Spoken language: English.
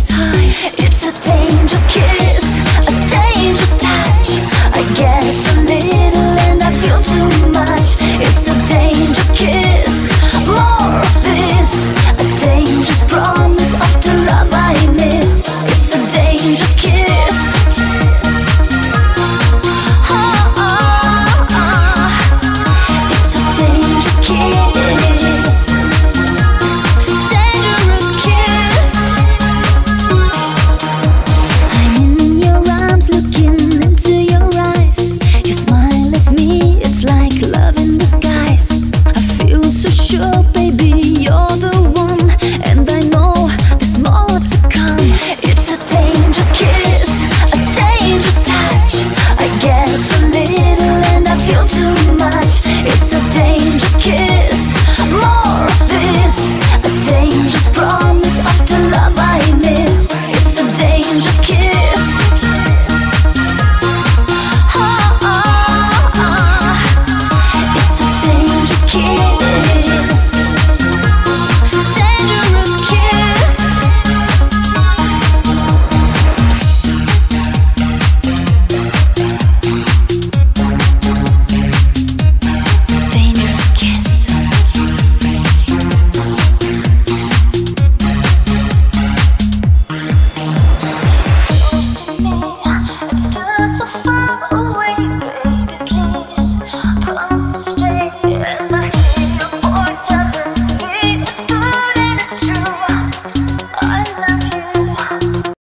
rise high.